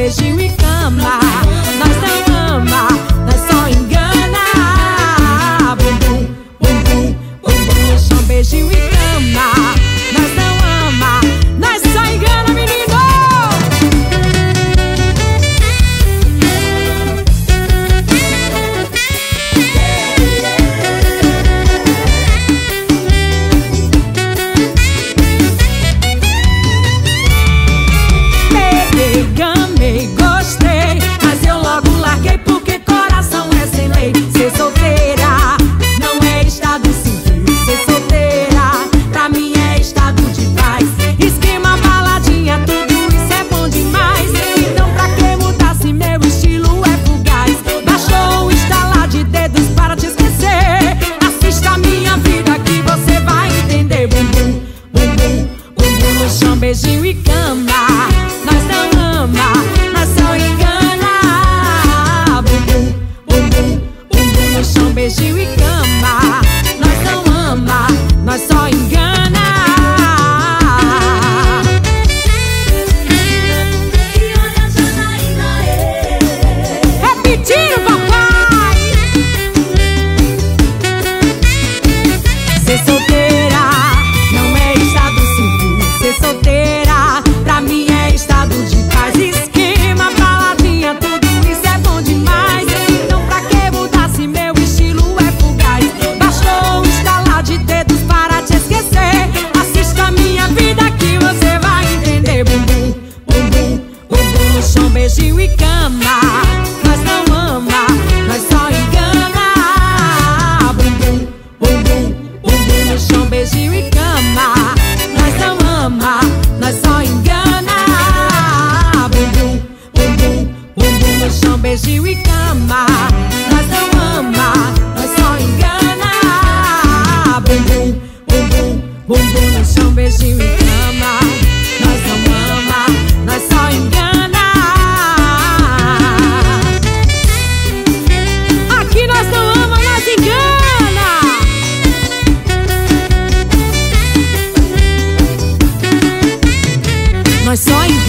beijinho here we come. nós só